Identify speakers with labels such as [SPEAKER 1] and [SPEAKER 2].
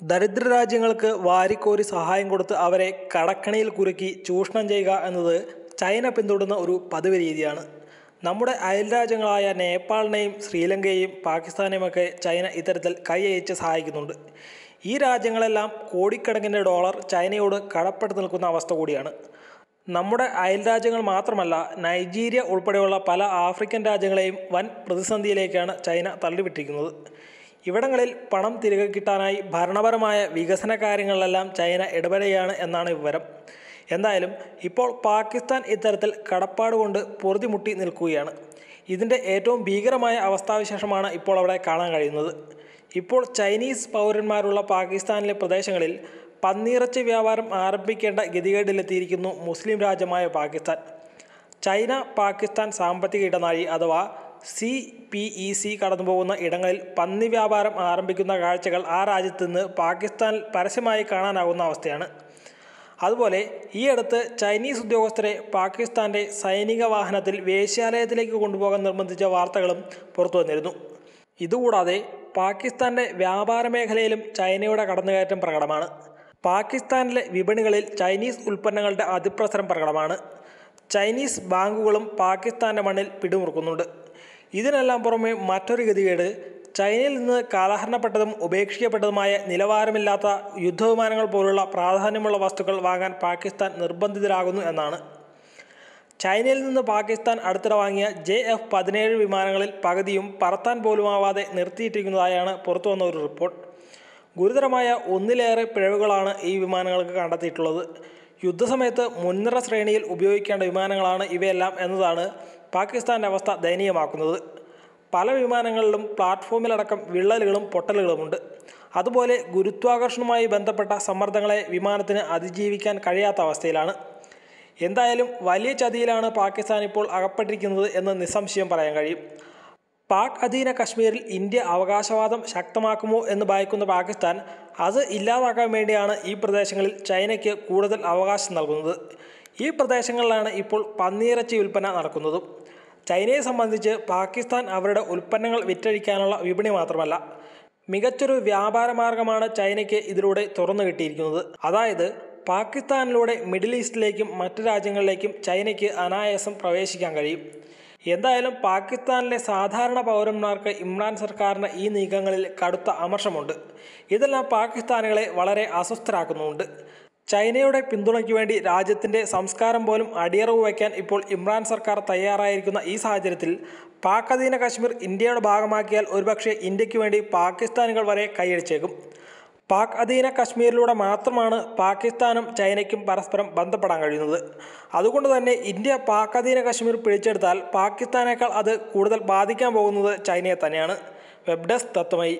[SPEAKER 1] ദരിദ്ര രാജ്യങ്ങൾക്ക് വാരിക്കോരി സഹായം കൊടുത്ത് അവരെ കടക്കണിയിൽ കുരുക്കി ചൂഷണം ചെയ്യുക എന്നത് ചൈന പിന്തുടരുന്ന ഒരു പതിവ് രീതിയാണ് നമ്മുടെ അയൽരാജ്യങ്ങളായ നേപ്പാളിനെയും ശ്രീലങ്കയെയും പാകിസ്ഥാനെയുമൊക്കെ ചൈന ഇത്തരത്തിൽ കൈയയച്ച് സഹായിക്കുന്നുണ്ട്. ഈ രാജ്യങ്ങളെല്ലാം കോടിക്കണക്കിന് ഡോളർ ചൈനയോട് കടപ്പെട്ട് നിൽക്കുന്ന അവസ്ഥ കൂടിയാണ്. നമ്മുടെ അയൽരാജ്യങ്ങൾ മാത്രമല്ല നൈജീരിയ ഉൾപ്പെടെയുള്ള പല ആഫ്രിക്കൻ രാജ്യങ്ങളെയും വൻ പ്രതിസന്ധിയിലേക്കാണ് ചൈന തള്ളിവിട്ടിരിക്കുന്നത്. ഇവിടങ്ങളിൽ പണം തിരികെ കിട്ടാനായി ഭരണപരമായ വികസന കാര്യങ്ങളിലെല്ലാം ചൈന ഇടപെടുകയാണ് എന്നാണ് വിവരം. എന്തായാലും ഇപ്പോൾ പാകിസ്ഥാൻ ഇത്തരത്തിൽ കടപ്പാട് കൊണ്ട് പൊറുതിമുട്ടി നിൽക്കുകയാണ്. ഇതിന്റെ ഏറ്റവും ഭീകരമായ അവസ്ഥാവിശേഷമാണ് ഇപ്പോൾ അവിടെ കാണാൻ കഴിയുന്നത്. ഇപ്പോൾ ചൈനീസ് പൗരന്മാരുള്ള പാകിസ്ഥാനിലെ പ്രദേശങ്ങളിൽ പന്നിയിറച്ചി വ്യാപാരം ആരംഭിക്കേണ്ട ഗതികേടിലെത്തിയിരിക്കുന്നു മുസ്ലിം രാജ്യമായ പാകിസ്ഥാൻ. ചൈന പാകിസ്ഥാൻ സാമ്പത്തിക ഇടനാഴി അഥവാ സി പി ഇ സി കടന്നുപോകുന്ന ഇടങ്ങളിൽ പന്നി വ്യാപാരം ആരംഭിക്കുന്ന കാഴ്ചകൾ ആ രാജ്യത്ത് നിന്ന് പാകിസ്ഥാനിൽ പരസ്യമായി കാണാനാകുന്ന അവസ്ഥയാണ്. അതുപോലെ ഈ അടുത്ത് ചൈനീസ് ഉദ്യോഗസ്ഥരെ പാകിസ്ഥാന്റെ സൈനിക വാഹനത്തിൽ വേശ്യാലയത്തിലേക്ക് കൊണ്ടുപോകാൻ നിർബന്ധിച്ച വാർത്തകളും പുറത്തു വന്നിരുന്നു. ഇതുകൂടാതെ പാകിസ്ഥാന്റെ വ്യാപാര മേഖലയിലും ചൈനയുടെ കടന്നുകയറ്റം പ്രകടമാണ്. പാകിസ്ഥാനിലെ വിപണികളിൽ ചൈനീസ് ഉൽപ്പന്നങ്ങളുടെ അതിപ്രസരം പ്രകടമാണ്. ചൈനീസ് ബാങ്കുകളും പാകിസ്ഥാന്റെ മണ്ണിൽ പിടിമുറുക്കുന്നുണ്ട്. ഇതിനെല്ലാം പുറമെ മറ്റൊരു ഗതികേട് ചൈനയിൽ നിന്ന് കാലഹരണപ്പെട്ടതും ഉപേക്ഷിക്കപ്പെട്ടതുമായ നിലവാരമില്ലാത്ത യുദ്ധവിമാനങ്ങൾ പോലുള്ള പ്രാധാന്യമുള്ള വസ്തുക്കൾ വാങ്ങാൻ പാകിസ്ഥാൻ നിർബന്ധിതരാകുന്നു എന്നാണ്. ചൈനയിൽ നിന്ന് പാകിസ്ഥാൻ അടുത്തിടെ വാങ്ങിയ ജെ എഫ് പതിനേഴ് വിമാനങ്ങളിൽ പകുതിയും പറത്താൻ പോലുമാവാതെ നിർത്തിയിട്ടിരിക്കുന്നതായാണ് പുറത്തുവന്ന ഒരു റിപ്പോർട്ട്. ഗുരുതരമായ ഒന്നിലേറെ പിഴവുകളാണ് ഈ വിമാനങ്ങൾക്ക് കണ്ടെത്തിയിട്ടുള്ളത്. യുദ്ധസമയത്ത് മുൻനിര ശ്രേണിയിൽ ഉപയോഗിക്കേണ്ട വിമാനങ്ങളാണ് ഇവയെല്ലാം എന്നതാണ് പാകിസ്ഥാന്റെ അവസ്ഥ ദയനീയമാക്കുന്നത്. പല വിമാനങ്ങളിലും പ്ലാറ്റ്ഫോമിലടക്കം വിള്ളലുകളും പൊട്ടലുകളുമുണ്ട്. അതുപോലെ ഗുരുത്വാകർഷണവുമായി ബന്ധപ്പെട്ട സമ്മർദ്ദങ്ങളെ വിമാനത്തിന് അതിജീവിക്കാൻ കഴിയാത്ത അവസ്ഥയിലാണ്. എന്തായാലും വലിയ ചതിയിലാണ് പാകിസ്ഥാൻ ഇപ്പോൾ അകപ്പെട്ടിരിക്കുന്നത് എന്ന് നിസ്സംശയം പറയാൻ കഴിയും. പാക് അധീന കശ്മീരിൽ ഇന്ത്യ അവകാശവാദം ശക്തമാക്കുമോ എന്ന് ഭയക്കുന്ന പാകിസ്ഥാൻ അത് ഇല്ലാതാക്കാൻ വേണ്ടിയാണ് ഈ പ്രദേശങ്ങളിൽ ചൈനയ്ക്ക് കൂടുതൽ അവകാശം നൽകുന്നത്. ഈ പ്രദേശങ്ങളിലാണ് ഇപ്പോൾ പന്നിയിറച്ചി വിൽപ്പന നടക്കുന്നതും. ചൈനയെ സംബന്ധിച്ച് പാകിസ്ഥാൻ അവരുടെ ഉൽപ്പന്നങ്ങൾ വിറ്റഴിക്കാനുള്ള വിപണി മാത്രമല്ല മികച്ചൊരു വ്യാപാര മാർഗമാണ് ചൈനയ്ക്ക് ഇതിലൂടെ തുറന്നു കിട്ടിയിരിക്കുന്നത്. അതായത് പാകിസ്ഥാനിലൂടെ മിഡിൽ ഈസ്റ്റിലേക്കും മറ്റ് രാജ്യങ്ങളിലേക്കും ചൈനയ്ക്ക് അനായാസം പ്രവേശിക്കാൻ കഴിയും. എന്തായാലും പാകിസ്ഥാനിലെ സാധാരണ പൗരന്മാർക്ക് ഇമ്രാൻ സർക്കാരിന് ഈ നീക്കങ്ങളിൽ കടുത്ത അമർഷമുണ്ട്. ഇതെല്ലാം പാകിസ്ഥാനികളെ വളരെ അസ്വസ്ഥരാക്കുന്നുമുണ്ട് ചൈനയുടെ പിന്തുണയ്ക്ക് വേണ്ടി രാജ്യത്തിന്റെ സംസ്കാരം പോലും അടിയറവ് വയ്ക്കാൻ ഇപ്പോൾ ഇമ്രാൻ സർക്കാർ തയ്യാറായിരിക്കുന്ന ഈ സാഹചര്യത്തിൽ പാക് അധീന കശ്മീർ ഇന്ത്യയുടെ ഭാഗമാക്കിയാൽ ഒരുപക്ഷെ ഇന്ത്യയ്ക്ക് വേണ്ടി പാകിസ്ഥാനികൾ വരെ കൈയടിച്ചേക്കും. പാക് അധീന കശ്മീരിലൂടെ മാത്രമാണ് പാകിസ്ഥാനും ചൈനയ്ക്കും പരസ്പരം ബന്ധപ്പെടാൻ കഴിയുന്നത്. അതുകൊണ്ട് തന്നെ ഇന്ത്യ പാക് അധീന കശ്മീർ പിടിച്ചെടുത്താൽ പാകിസ്ഥാനേക്കാൾ അത് കൂടുതൽ ബാധിക്കാൻ പോകുന്നത് ചൈനയെ തന്നെയാണ്. Web desk Tatwamayi